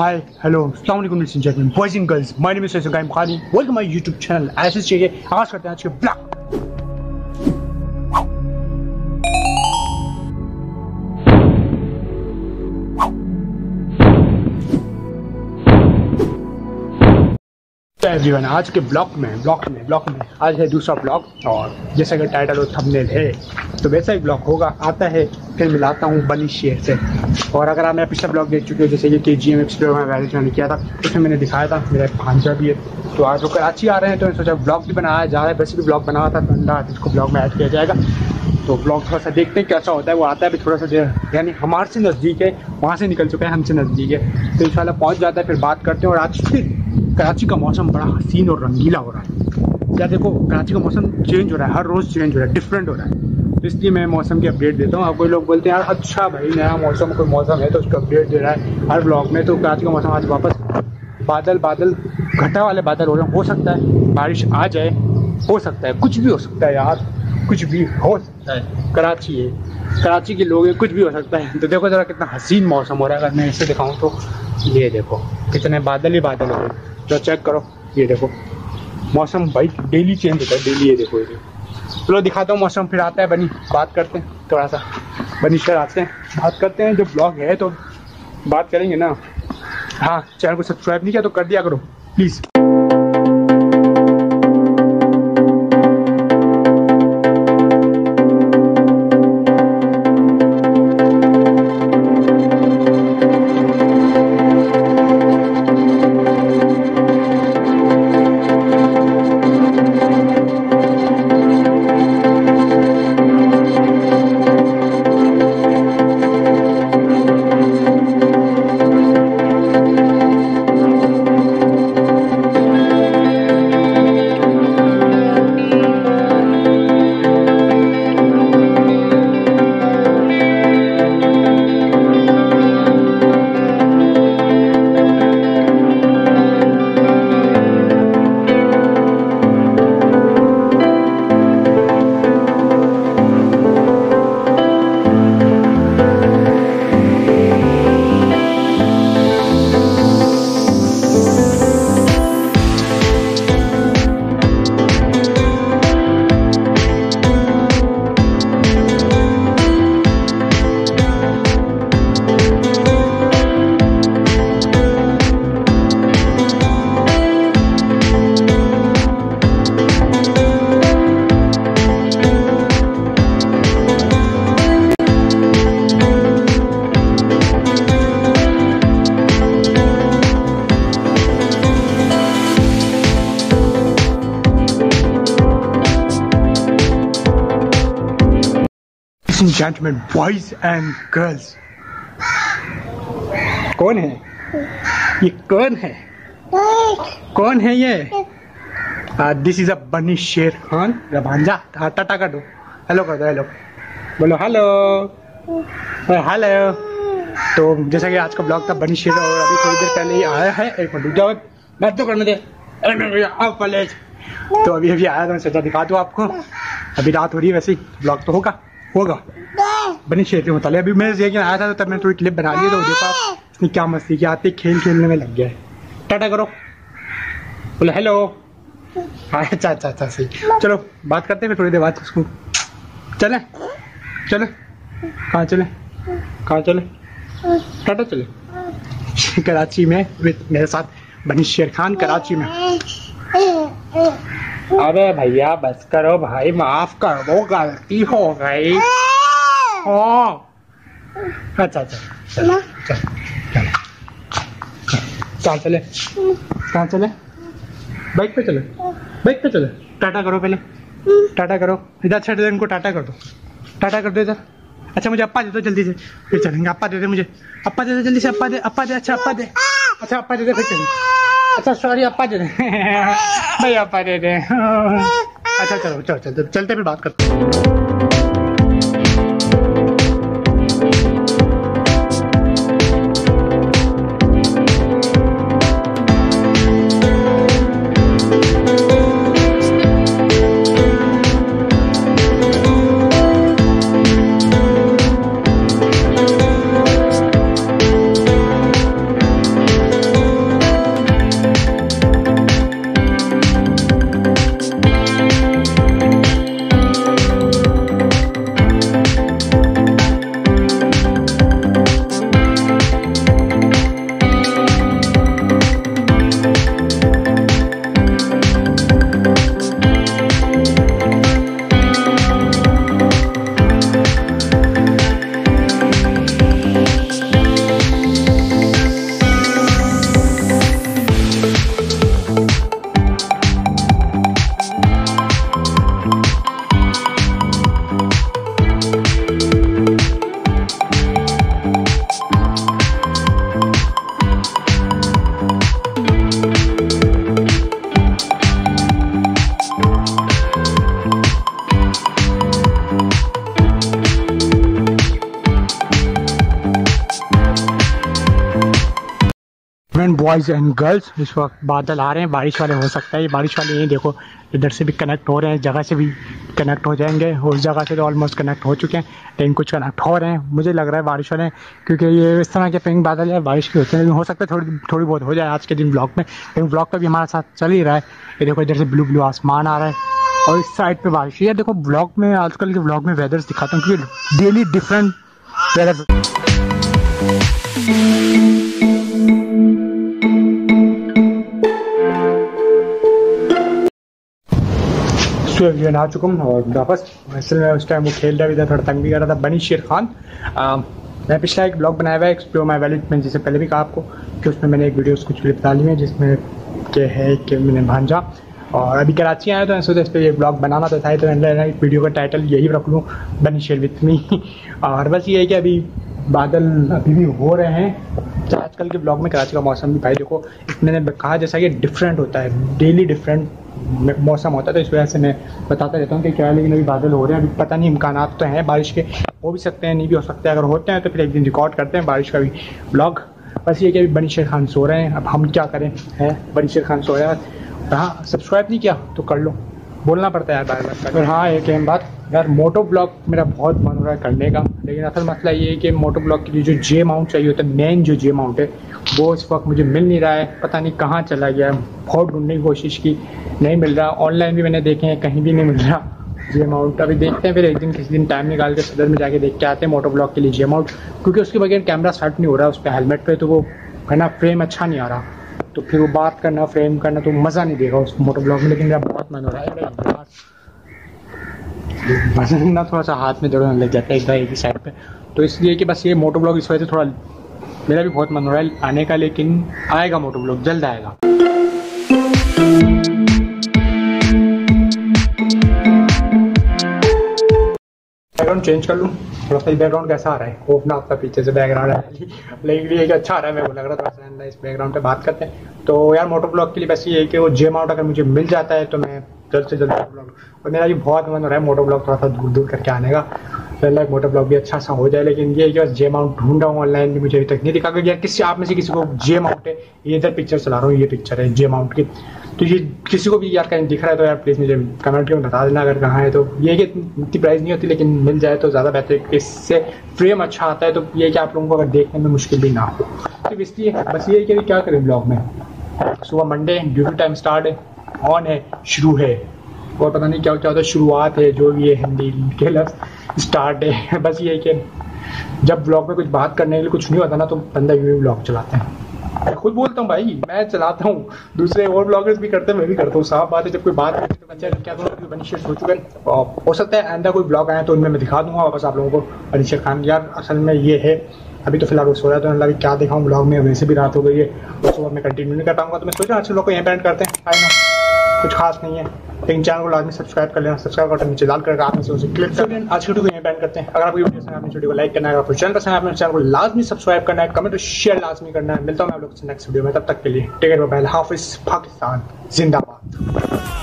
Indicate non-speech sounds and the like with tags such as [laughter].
Hi, hello, Assalamualaikum ladies and gentlemen, boys and girls. My name is Faisal Gaim Khani. Welcome to my YouTube channel. ऐसे चाहिए आज करते हैं आज के ब्लॉग एवरीवन आज के ब्लॉग में ब्लॉग में ब्लॉग में, आज है दूसरा ब्लॉग। और जैसा कि टाइटल और थंबनेल है तो वैसा ही ब्लॉग होगा। आता है, फिर मिलाता हूँ बनी शेयर से। और अगर आप मेरा पिछला ब्लॉग देख चुके हो, जैसे कि के जी एम एक्सप्लोर में वैलिज मैंने किया था, उसमें मैंने दिखाया था, मेरा भांजा भी है। तो आज वो कराची आ रहे हैं तो मैंने सोचा ब्लॉग भी बनाया जा रहा है, वैसे भी ब्लॉग बना था तो अंडा इसको ब्लॉग में ऐड किया जाएगा। तो ब्लॉग थोड़ा सा देखते हैं कैसा होता है, वो आता है भी थोड़ा सा देर, यानी हमारे से नज़दीक है, वहाँ से निकल चुका है, हमसे नज़दीक है। तो इंशाल्लाह पहुँच जाता है, फिर बात करते हैं, और आज फिर कराची का मौसम बड़ा हसीन और रंगीला हो रहा है। या देखो, कराची का मौसम चेंज हो रहा है, हर रोज़ चेंज हो रहा है डिफरेंट हो रहा है। तो इसलिए मैं मौसम की अपडेट देता हूँ। अब कोई लोग बोलते हैं, यार अच्छा भाई, नया मौसम, कोई मौसम है तो उसका अपडेट दे रहा है हर ब्लॉग में। तो कराची का मौसम आज वापस बादल बादल, घटा वाले बादल हो रहे हैं। हो सकता है बारिश आ जाए, हो सकता है, कुछ भी हो सकता है यार। कुछ भी हो सकता है। कराची है। कराची के लोग हैं कुछ भी हो सकता है। तो देखो ज़रा कितना हसीन मौसम हो रहा है। अगर मैं इसे दिखाऊँ तो ये देखो कितने बादल ही बादल हो। रहे हैं तो चेक करो। ये देखो मौसम भाई डेली चेंज होता है डेली ये देखो ये। देखो। चलो दिखाता हूँ मौसम फिर आता है बनी बात करते हैं थोड़ा सा। बनी शहर आते हैं बात करते हैं जो ब्लॉग है तो बात करेंगे ना। हाँ चैनल को सब्सक्राइब नहीं किया तो कर दिया करो please gentlemen, boys and girls. कौन है? ये कौन है? कौन है ये? दिस इज़ अ बनी शेर खान रभांजा टाटा कर दो हेलो कर दो हेलो बोलो हेलो हेलो तो जैसा कि आज का ब्लॉग था बनी शेर और अभी थोड़ी देर पहले ही आया है एक मिनट रुक जाओ। मैं तो करने दे। आओ पहले तो अभी अभी आया था मैं सोचा दिखा दूँ आपको। अभी रात हो रही है वैसे ही। ब्लॉग तो होगा। होगा। बनी शेर के अभी मैं ये आया था तो तब मैंने थोड़ी क्लिप बना ली तो देखो आप इसने क्या मस्ती की आते खेल खेलने में लग गया है। टाटा करो। बोलो, हेलो। हाँ अच्छा अच्छा अच्छा सही। चलो, बात करते हैं थोड़ी देर बाद उसको। चले? चले? कहाँ चले? कहाँ चले? टाटा चले? कराची में, विद मेरे साथ बनी शेर खान, कराची में। अरे भैया, बस करो भाई, माफ़ कर दो गलती हो गई। ओ अच्छा अच्छा चल चल चल कहाँ चले कहाँ चले बाइक पे चले बाइक पे चले टाटा करो पहले टाटा करो इधर छठ दे इनको टाटा कर दो टाटा कर दो इधर अच्छा मुझे अप्पा दे दो जल्दी से फिर चलेंगे अप्पा दे दे मुझे अप्पा दे दे जल्दी से अप्पा दे अप्पा दे अच्छा अप्पा दे अच्छा अप्पा दे दे फिर चलेंगे अच्छा सॉरी अप्पा दे दे भाई अप्पा दे दे अच्छा चलो चलो चलते चलते फिर बात करते बॉयज़ एंड गर्ल्स इस वक्त बादल आ रहे हैं, बारिश वाले हो सकता है, ये बारिश वाले यहीं देखो, इधर से भी कनेक्ट हो रहे हैं, जगह से भी कनेक्ट हो जाएँगे, उस जगह से तो ऑलमोस्ट कनेक्ट हो चुके हैं, लेकिन कुछ कनेक्ट हो रहे हैं, मुझे लग रहा है बारिश वाले, क्योंकि ये इस तरह के पिंक बादल है बारिश के होते हैं लेकिन हो सकता है थोड़ी थोड़ी बहुत हो जाए आज के दिन ब्लॉक में, लेकिन ब्लॉक तो भी हमारे साथ चल ही रहा है, ये देखो इधर से ब्लू ब्लू आसमान आ रहा है, और इस साइड पर बारिश है देखो ब्लॉक में, आजकल के ब्लॉक में वेदर्स दिखाता हूँ, क्योंकि डेली डिफरेंट वेदर जो आ चुका हूँ और वापस असल में उस टाइम वो खेल रहा भी था थोड़ा तंग भी कर रहा था बनी शेर खान। आ, मैं पिछला एक ब्लॉग बनाया हुआ है एक्सप्लोर माई वैलिड मैंने जैसे पहले भी कहा आपको कि उसमें मैंने एक वीडियो कुछ क्लिप डाली है जिसमें के है कि मैंने भांजा। और अभी कराची आया तो मैं सोचा इस पर ब्लॉग बनाना तो था तो मैंने एक वीडियो का टाइटल यही रख लूँ बनी शेर विथ मी [laughs] और बस ये है कि अभी बादल अभी भी हो रहे हैं। तो आजकल के ब्लॉग में कराची का मौसम भी भाई देखो मैंने कहा जैसा कि डिफरेंट होता है डेली डिफरेंट मौसम होता है तो इस वजह से मैं बताता रहता हूँ कि क्या है, लेकिन अभी बादल हो रहे हैं, अभी पता नहीं इम्कान तो हैं, बारिश के हो भी सकते हैं, नहीं भी हो सकते हैं, अगर होते हैं तो फिर एक दिन रिकॉर्ड करते हैं बारिश का भी ब्लॉग बस ये कि अभी बनी शेर खान सो रहे हैं, अब हम क्या करें, हैं? बनी शेर खान सो रहे हैं। हाँ सब्सक्राइब नहीं किया तो कर लो। बोलना पड़ता है यार बार बार हाँ एक अहम बात। यार मोटो ब्लॉक मेरा बहुत मन हो रहा है करने का। लेकिन असल मसला ये है कि मोटो ब्लॉक के लिए जो जे माउंट चाहिए होता है मेन जो जे माउंट है, वो इस वक्त मुझे मिल नहीं रहा है। पता नहीं कहाँ चला गया बहुत ढूँढने की कोशिश की, नहीं मिल रहा। ऑनलाइन भी मैंने देखे हैं, कहीं भी नहीं मिल रहा जे माउंट अभी देखते हैं, फिर एक दिन किसी दिन टाइम निकाल के सदर में जाके देख के आते हैं मोटो ब्लॉक के लिए जे माउंट क्योंकि उसके बगैर कैमरा सेट नहीं हो रहा, उस पर हेलमेट पर तो वो, है ना फ्रेम अच्छा नहीं आ रहा। तो फिर वो बात करना फ्रेम करना तो मज़ा नहीं देगा उस मोटो ब्लॉग में, लेकिन मेरा बहुत मन हो रहा है। वज़न [laughs] ना थोड़ा सा हाथ में दौड़ने लग जाता है एक एक साइड पे। तो इसलिए कि बस ये मोटो ब्लॉग इस वजह से थोड़ा, मेरा भी बहुत मन हो रहा है आने का, लेकिन आएगा मोटो ब्लॉग जल्द आएगा। बैकग्राउंड चेंज कर लूँ? थोड़ा सा बैकग्राउंड कैसा आ रहा है? होप ना आपका पीछे से बैकग्राउंड है। लेकिन ये अच्छा आ रहा है, मेरे को लग रहा था थोड़ा सा इस बैकग्राउंड पे बात करते हैं। तो यार मोटो ब्लॉग के लिए बस ये है कि वो जे माउंट अगर मुझे मिल जाता है तो मैं जल्द से जल्द ब्लॉग और मेरा भी बहुत मन हो रहा है मोटो ब्लॉग थोड़ा सा दूर दूर करके आने का। लाइक मोटो ब्लॉग भी अच्छा सा हो जाए, लेकिन ये बस जे माउंट ढूंढ रहा हूँ ऑनलाइन भी मुझे अभी तक नहीं दिखा, क्योंकि किसी आप में से किसी को जे माउंट है, ये इधर पिक्चर चला रहा हूँ, ये पिक्चर है जे माउंट की। तो ये किसी को भी यार कहीं दिख रहा है तो यार प्लीज़ मुझे कमेंट में बता देना, अगर कहाँ है तो। ये कि इतनी प्राइस नहीं होती, लेकिन मिल जाए तो ज़्यादा बेहतर इससे फ्रेम अच्छा आता है तो ये कि आप लोगों को अगर देखने में मुश्किल भी ना हो। तो इसलिए बस ये कि क्या करें ब्लॉग में। सुबह मंडे ड्यूटी टाइम स्टार्ट है ऑन है, शुरू है। और पता नहीं क्या क्या होता है शुरुआत है जो भी है हिंदी के लफ्ज़ स्टार्ट है बस ये कि जब ब्लॉग में कुछ बात करने के लिए कुछ नहीं होता ना तो बंदा यूँ ब्लॉग चलाते हैं। मैं खुद बोलता हूँ भाई, मैं चलाता हूँ, दूसरे और ब्लॉगर्स भी करते हैं, मैं भी करता हूँ, साफ़ बात है, जब कोई बात करती तो अच्छा क्या करूँ बनीशर हो चुके हैं। हो सकता है आंदा कोई ब्लॉग आए तो उनमें मैं दिखा दूँगा, वापस आप लोगों को बनीशर खान, यार असल में ये है, अभी तो फ़िलहाल वो सो रहा है तो अल्लाह क्या दिखाऊँ ब्लॉग में वैसे भी रात हो गई है और सुबह मैं कंटिन्यू नहीं कर पाऊँगा तो मैं सोचा अच्छे लोग को यहाँ बैंड करते हैं कुछ खास नहीं है। लेकिन चैनल को लाजमी सब्सक्राइब कर लेना। सब्सक्राइब कर नीचे लाल करके आपने से उसे क्लिक कर लेना। आज वीडियो को यहीं बैंड करते हैं। अगर आपको वीडियो पसंद आपने वीडियो को लाइक करना है। अगर चैनल पसंद आपने चैनल को लाजमी सब्सक्राइब करना है। कमेंट और शेयर लाजमी करना है। मिलता हूँ मैं आप लोग से नेक्स्ट वीडियो में। तब तक के लिए टिकट बाय हाफिज, पाकिस्तान, जिंदाबाद।